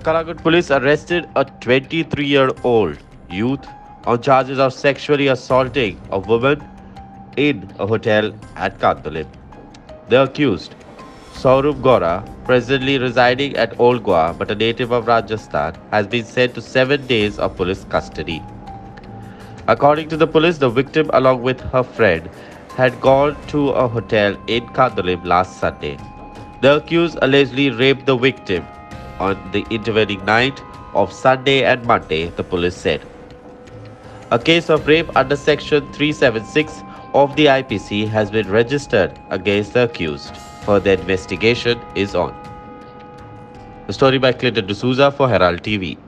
Calangute police arrested a 23 year old youth on charges of sexually assaulting a woman in a hotel at Candolim. The accused, Saurabh Gora, presently residing at Old Goa but a native of Rajasthan, has been sent to seven days of police custody. According to the police, the victim, along with her friend, had gone to a hotel in Candolim last Sunday. The accused allegedly raped the victim on the intervening night of Sunday and Monday, the police said. A case of rape under Section 376 of the IPC has been registered against the accused. Further investigation is on. The story by Clinton D'Souza for Herald TV.